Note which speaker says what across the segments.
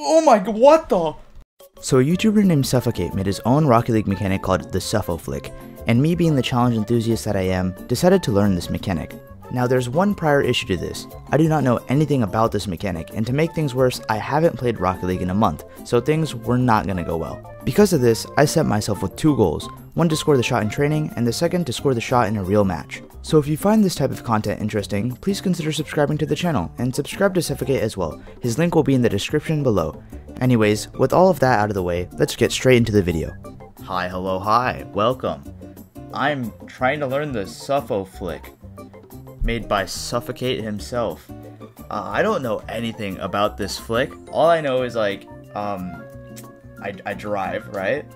Speaker 1: Oh my god, what the?
Speaker 2: So a YouTuber named Suffocate made his own Rocket League mechanic called the Suffo Flick, and me being the challenge enthusiast that I am, decided to learn this mechanic. Now there's one prior issue to this. I do not know anything about this mechanic, and to make things worse, I haven't played Rocket League in a month, so things were not gonna go well. Because of this, I set myself with two goals, one to score the shot in training, and the second to score the shot in a real match. So if you find this type of content interesting, please consider subscribing to the channel, and subscribe to Suffocate as well. His link will be in the description below. Anyways, with all of that out of the way, let's get straight into the video.
Speaker 1: Hi, hello, hi, welcome. I'm trying to learn the Suffo flick, made by Suffocate himself. Uh, I don't know anything about this flick. All I know is like, um, I, I drive, right?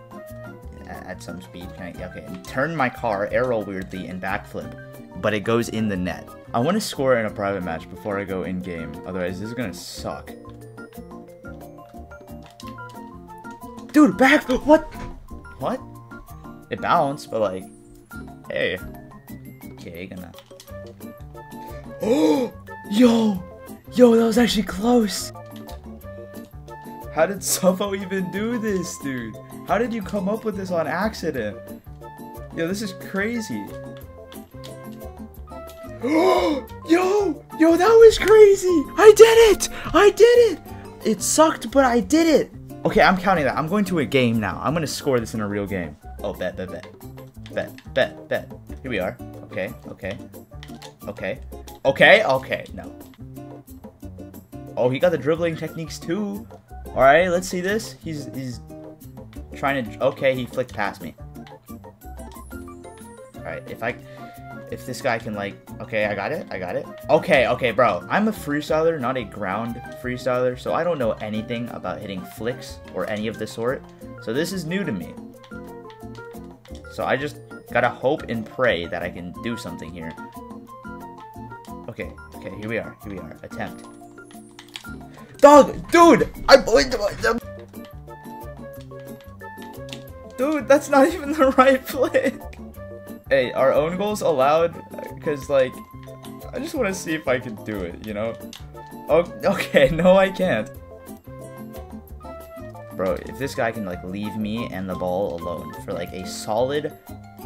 Speaker 1: At, some speed, I, okay, turn my car, air roll weirdly, and backflip, but it goes in the net. I want to score in a private match before I go in game, otherwise this is gonna suck. Dude, back, what? What? It bounced, but like, hey. Okay, gonna. Oh, yo, yo, that was actually close. How did Suffo even do this, dude? How did you come up with this on accident? Yo, this is crazy. yo, yo, that was crazy. I did it. I did it. It sucked, but I did it. Okay, I'm counting that. I'm going to a game now. I'm going to score this in a real game. Oh, bet, bet, bet. Bet, bet, bet. Here we are. Okay, okay. Okay. Okay, okay, no. Oh, he got the dribbling techniques too. Alright, let's see this. He's he's trying to okay, he flicked past me. Alright, if I if this guy can like okay, I got it, I got it. Okay, okay, bro. I'm a freestyler, not a ground freestyler, so I don't know anything about hitting flicks or any of the sort. So this is new to me. So I just gotta hope and pray that I can do something here. Okay, okay, here we are, here we are. Attempt. Dog, dude, I blinked them. Dude, that's not even the right flick. Hey, are own goals allowed? Because, like, I just want to see if I can do it, you know? Oh, okay, no I can't. Bro, if this guy can, like, leave me and the ball alone for, like, a solid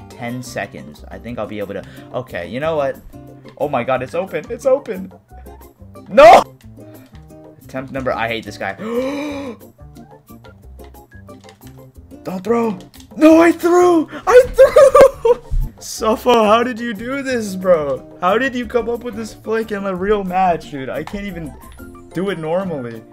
Speaker 1: 10 seconds, I think I'll be able to... Okay, you know what? Oh my god, it's open, it's open! No! Attempt number, I hate this guy. Don't throw! No, I threw! I threw! Suffo, how did you do this, bro? How did you come up with this flick in a real match, dude? I can't even do it normally.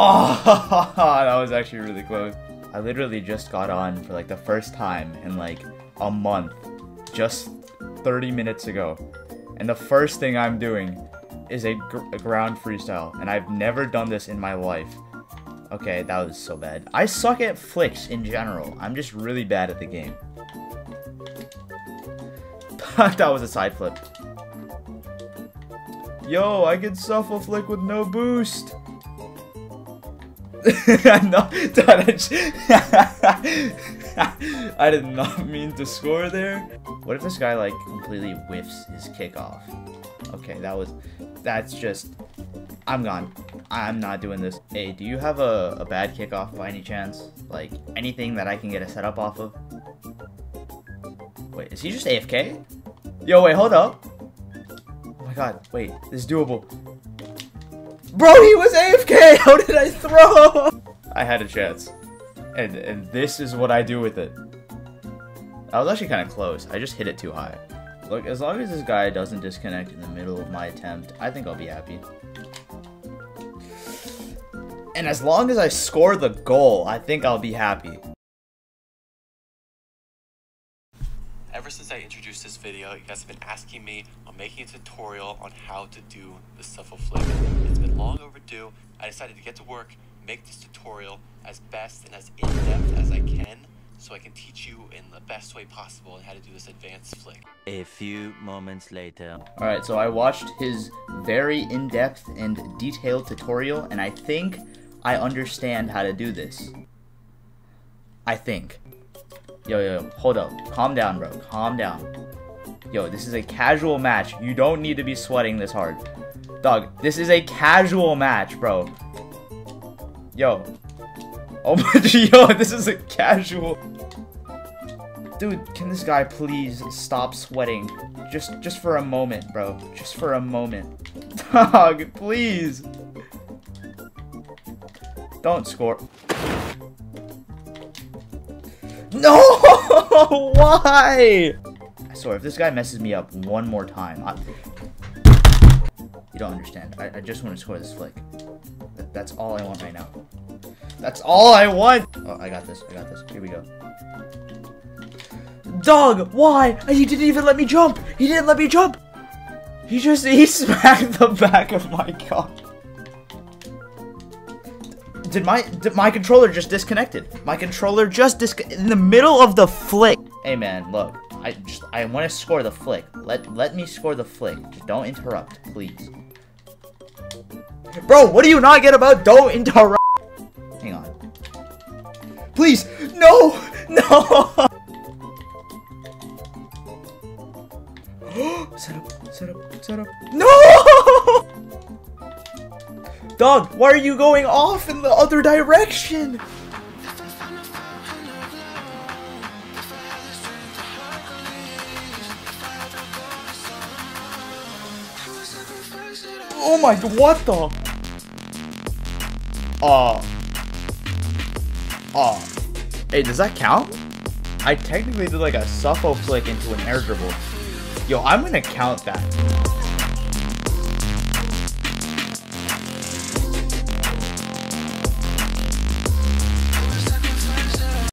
Speaker 1: Oh, that was actually really close. I literally just got on for like the first time in like a month, just 30 minutes ago. And the first thing I'm doing is a, gr a ground freestyle, and I've never done this in my life. Okay, that was so bad. I suck at flicks in general. I'm just really bad at the game. that was a side flip. Yo, I can Suffo flick with no boost. no, I did not mean to score there. What if this guy like completely whiffs his kickoff? Okay, that was, that's just, I'm gone. I'm not doing this. Hey, do you have a, a bad kickoff by any chance? Like, anything that I can get a setup off of? Wait, is he just AFK? Yo, wait, hold up. Oh my god, wait, this is doable. Bro, he was AFK! How did I throw? I had a chance. And, and this is what I do with it. I was actually kind of close. I just hit it too high. Look, as long as this guy doesn't disconnect in the middle of my attempt, I think I'll be happy. And as long as I score the goal, I think I'll be happy.
Speaker 3: Ever since I introduced this video, you guys have been asking me on making a tutorial on how to do the Suffo flick. It's been long overdue. I decided to get to work, make this tutorial as best and as in-depth as I can so I can teach you in the best way possible on how to do this advanced flick.
Speaker 4: A few moments later.
Speaker 1: Alright, so I watched his very in-depth and detailed tutorial, and I think I understand how to do this. I think. Yo, yo, hold up. Calm down, bro. Calm down. Yo, this is a casual match. You don't need to be sweating this hard. Dog, this is a casual match, bro. Yo. Oh my, yo, this is a casual. Dude, can this guy please stop sweating? Just, just for a moment, bro. Just for a moment. Dog, please. Don't score. No! Why? I swear, if this guy messes me up one more time, I... You don't understand. I, I just want to score this flick. That, that's all I want right now. That's all I want! Oh, I got this. I got this. Here we go. Dog! Why? He didn't even let me jump! He didn't let me jump! He just- he smacked the back of my car. Did my did my controller just disconnected? My controller just dis in the middle of the flick. Hey man, look. I just I want to score the flick. Let let me score the flick. Don't interrupt, please. Bro, what do you not get about don't interrupt? Hang on. Please, no, no. set up, set up, set up. No! Dog, why are you going off in the other direction? Oh my god, what the? Uh. Uh. Hey, does that count? I technically did like a suffo flick into an air dribble. Yo, I'm gonna count that.